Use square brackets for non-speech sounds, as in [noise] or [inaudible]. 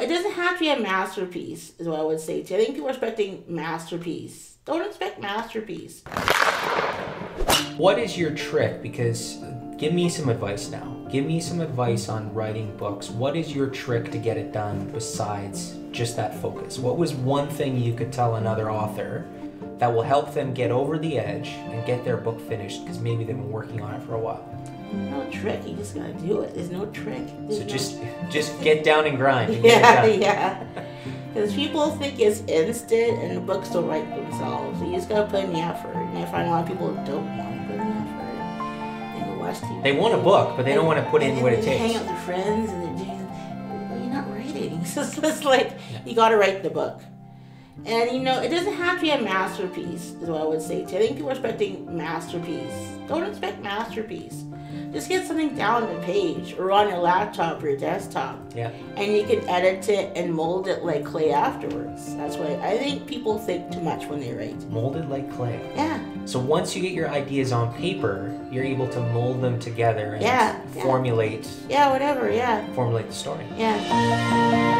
It doesn't have to be a masterpiece, is what I would say. To you. I think people are expecting masterpiece. Don't expect masterpiece. What is your trick? Because uh, give me some advice now. Give me some advice on writing books. What is your trick to get it done besides just that focus? What was one thing you could tell another author that will help them get over the edge and get their book finished because maybe they've been working on it for a while? No trick. You just gotta do it. There's no trick. There's So no just just get down and grind. and Yeah, yeah. Because people think it's instant and the books don't write themselves. So you just gotta put in the effort. And I find a lot of people don't want to put in the effort. They go watch TV. They want a book, but they don't want to put in and what it they Hang out with friends and they're doing. Well, you're not writing. [laughs] So it's just like you gotta write the book. And you know, it doesn't have to be a masterpiece, is what I would say. To. I think people are expecting masterpiece. Don't expect masterpiece. Just get something down the page or on your laptop or your desktop Yeah. and you can edit it and mold it like clay afterwards. That's why I think people think too much when they write. Molded like clay. Yeah, So once you get your ideas on paper, you're able to mold them together and Yeah, yeah. formulate yeah, whatever. Yeah, formulate the story. yeah.